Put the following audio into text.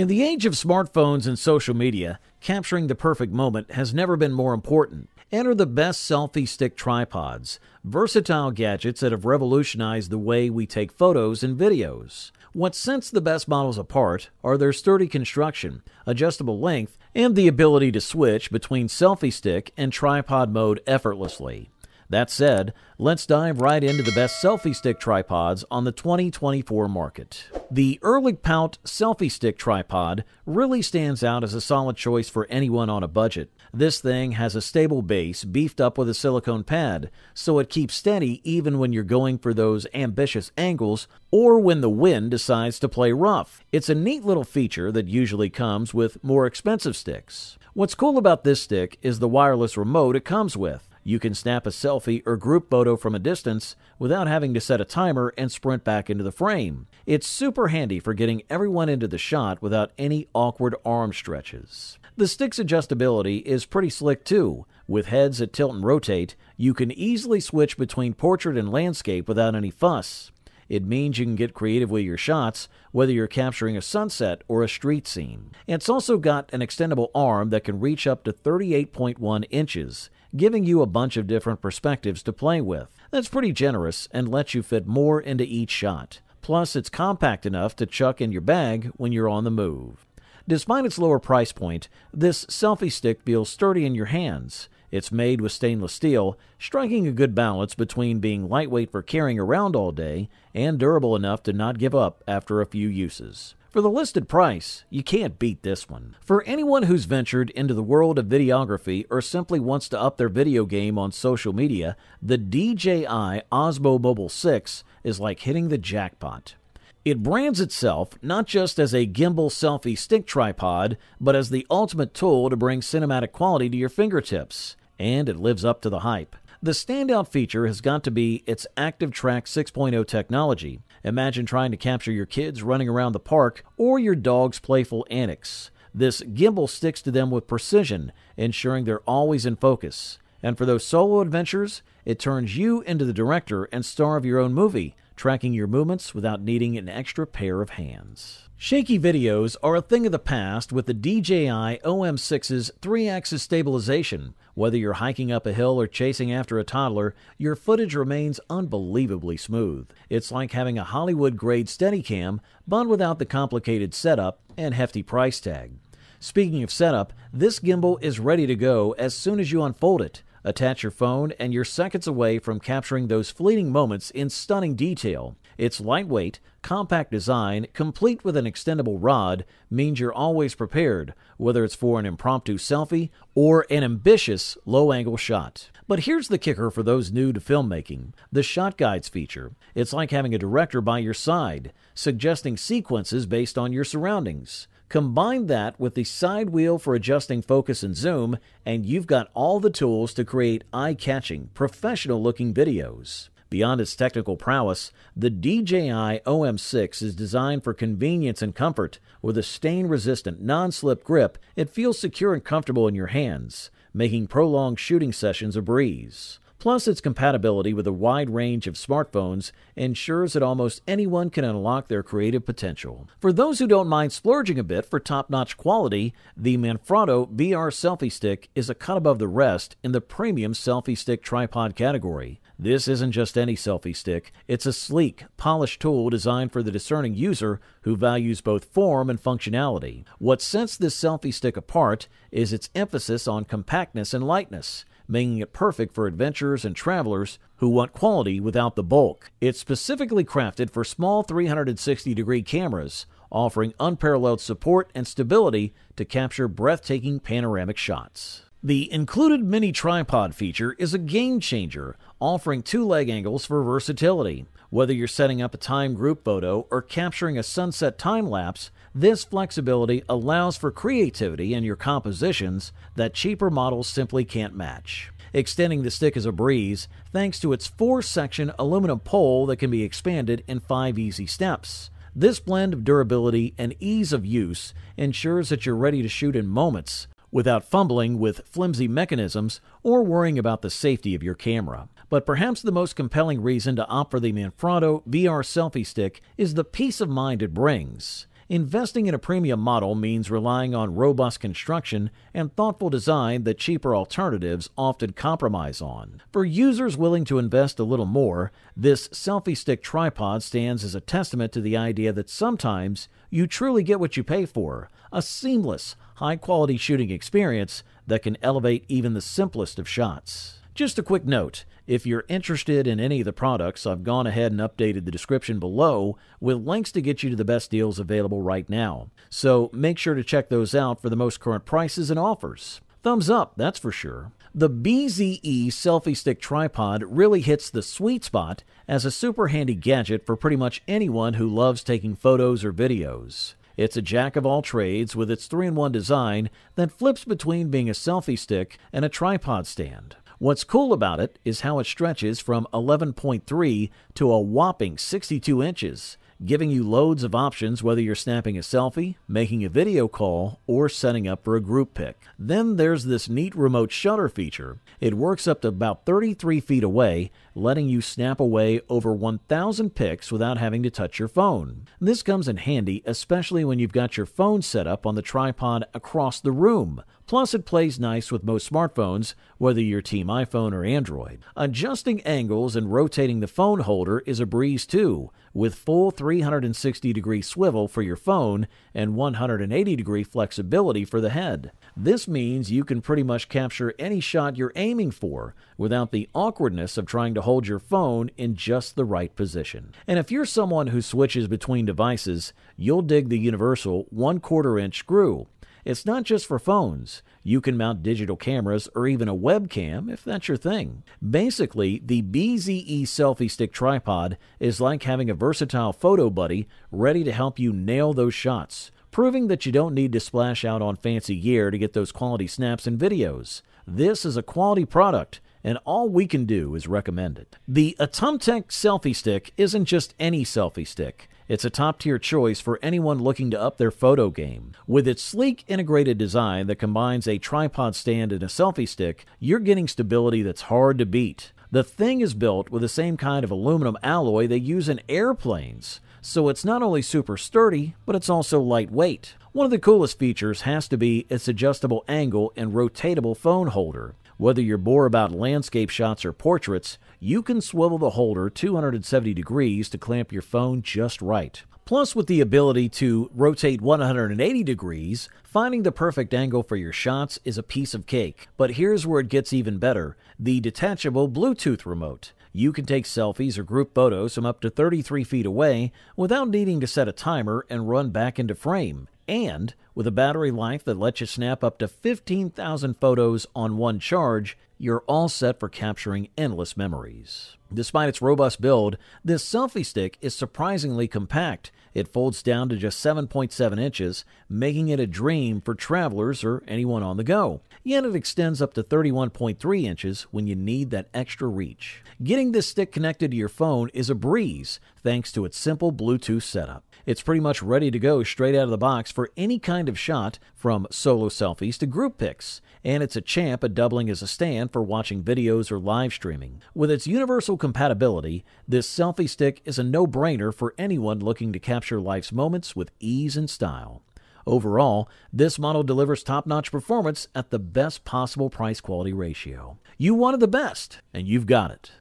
In the age of smartphones and social media, capturing the perfect moment has never been more important. Enter the best selfie stick tripods, versatile gadgets that have revolutionized the way we take photos and videos. What sets the best models apart are their sturdy construction, adjustable length, and the ability to switch between selfie stick and tripod mode effortlessly. That said, let's dive right into the best selfie stick tripods on the 2024 market. The Erlightpowht selfie stick tripod really stands out as a solid choice for anyone on a budget. This thing has a stable base beefed up with a silicone pad, so it keeps steady even when you're going for those ambitious angles or when the wind decides to play rough. It's a neat little feature that usually comes with more expensive sticks. What's cool about this stick is the wireless remote it comes with. You can snap a selfie or group photo from a distance without having to set a timer and sprint back into the frame. It's super handy for getting everyone into the shot without any awkward arm stretches. The stick's adjustability is pretty slick too. With heads that tilt and rotate, you can easily switch between portrait and landscape without any fuss. It means you can get creative with your shots, whether you're capturing a sunset or a street scene. It's also got an extendable arm that can reach up to 38.1 inches, giving you a bunch of different perspectives to play with. That's pretty generous and lets you fit more into each shot. Plus, it's compact enough to chuck in your bag when you're on the move. Despite its lower price point, this selfie stick feels sturdy in your hands. It's made with stainless steel, striking a good balance between being lightweight for carrying around all day and durable enough to not give up after a few uses. For the listed price, you can't beat this one. For anyone who's ventured into the world of videography or simply wants to up their video game on social media, the DJI Osmo Mobile 6 is like hitting the jackpot. It brands itself not just as a gimbal selfie stick tripod, but as the ultimate tool to bring cinematic quality to your fingertips. And it lives up to the hype. The standout feature has got to be its Active Track 6.0 technology. Imagine trying to capture your kids running around the park or your dog's playful antics. This gimbal sticks to them with precision, ensuring they're always in focus. And for those solo adventures, it turns you into the director and star of your own movie, tracking your movements without needing an extra pair of hands. Shaky videos are a thing of the past with the DJI OM6's 3 axis stabilization. Whether you're hiking up a hill or chasing after a toddler, your footage remains unbelievably smooth. It's like having a Hollywood grade Steadicam, but without the complicated setup and hefty price tag. Speaking of setup, this gimbal is ready to go as soon as you unfold it. Attach your phone, and you're seconds away from capturing those fleeting moments in stunning detail. Its lightweight, compact design, complete with an extendable rod, means you're always prepared, whether it's for an impromptu selfie or an ambitious low angle shot. But here's the kicker for those new to filmmaking the Shot Guides feature. It's like having a director by your side, suggesting sequences based on your surroundings. Combine that with the side wheel for adjusting focus and zoom, and you've got all the tools to create eye catching, professional looking videos. Beyond its technical prowess, the DJI OM6 is designed for convenience and comfort. With a stain resistant, non slip grip, it feels secure and comfortable in your hands, making prolonged shooting sessions a breeze. Plus, its compatibility with a wide range of smartphones ensures that almost anyone can unlock their creative potential. For those who don't mind splurging a bit for top notch quality, the Manfrotto VR Selfie Stick is a cut above the rest in the premium selfie stick tripod category. This isn't just any selfie stick, it's a sleek, polished tool designed for the discerning user who values both form and functionality. What sets this selfie stick apart is its emphasis on compactness and lightness making it perfect for adventurers and travelers who want quality without the bulk. It's specifically crafted for small 360 degree cameras, offering unparalleled support and stability to capture breathtaking panoramic shots. The included mini tripod feature is a game changer, offering two leg angles for versatility. Whether you're setting up a time group photo or capturing a sunset time lapse, this flexibility allows for creativity in your compositions that cheaper models simply can't match. Extending the stick is a breeze thanks to its four section aluminum pole that can be expanded in five easy steps. This blend of durability and ease of use ensures that you're ready to shoot in moments without fumbling with flimsy mechanisms or worrying about the safety of your camera. But perhaps the most compelling reason to opt for the Manfrotto VR selfie stick is the peace of mind it brings. Investing in a premium model means relying on robust construction and thoughtful design that cheaper alternatives often compromise on. For users willing to invest a little more, this selfie stick tripod stands as a testament to the idea that sometimes you truly get what you pay for a seamless, high quality shooting experience that can elevate even the simplest of shots. Just a quick note if you're interested in any of the products, I've gone ahead and updated the description below with links to get you to the best deals available right now. So make sure to check those out for the most current prices and offers. Thumbs up, that's for sure. The BZE selfie stick tripod really hits the sweet spot as a super handy gadget for pretty much anyone who loves taking photos or videos. It's a jack of all trades with its 3 in 1 design that flips between being a selfie stick and a tripod stand. What's cool about it is how it stretches from 11.3 to a whopping 62 inches, giving you loads of options whether you're snapping a selfie, making a video call, or setting up for a group pic. Then there's this neat remote shutter feature. It works up to about 33 feet away, letting you snap away over 1,000 pics without having to touch your phone. This comes in handy, especially when you've got your phone set up on the tripod across the room. Plus, it plays nice with most smartphones, whether you're Team iPhone or Android. Adjusting angles and rotating the phone holder is a breeze too, with full 360 degree swivel for your phone and 180 degree flexibility for the head. This means you can pretty much capture any shot you're aiming for without the awkwardness of trying to hold your phone in just the right position. And if you're someone who switches between devices, you'll dig the universal 1 quarter inch screw. It's not just for phones. You can mount digital cameras or even a webcam if that's your thing. Basically, the BZE selfie stick tripod is like having a versatile photo buddy ready to help you nail those shots, proving that you don't need to splash out on fancy gear to get those quality snaps and videos. This is a quality product and all we can do is recommend it. The ATUMTEK selfie stick isn't just any selfie stick. It's a top tier choice for anyone looking to up their photo game. With its sleek integrated design that combines a tripod stand and a selfie stick, you're getting stability that's hard to beat. The thing is built with the same kind of aluminum alloy they use in airplanes, so it's not only super sturdy, but it's also lightweight. One of the coolest features has to be its adjustable angle and rotatable phone holder. Whether you're more about landscape shots or portraits, you can swivel the holder 270 degrees to clamp your phone just right. Plus, with the ability to rotate 180 degrees, finding the perfect angle for your shots is a piece of cake. But here's where it gets even better the detachable Bluetooth remote. You can take selfies or group photos from up to 33 feet away without needing to set a timer and run back into frame. And with a battery life that lets you snap up to 15,000 photos on one charge, you're all set for capturing endless memories. Despite its robust build, this selfie stick is surprisingly compact. It folds down to just 7.7 inches, making it a dream for travelers or anyone on the go. Yet it extends up to 31.3 inches when you need that extra reach. Getting this stick connected to your phone is a breeze thanks to its simple Bluetooth setup. It's pretty much ready to go straight out of the box for any kind of shot, from solo selfies to group pics, and it's a champ at doubling as a stand for watching videos or live streaming. With its universal compatibility, this selfie stick is a no brainer for anyone looking to capture life's moments with ease and style. Overall, this model delivers top notch performance at the best possible price quality ratio. You wanted the best, and you've got it.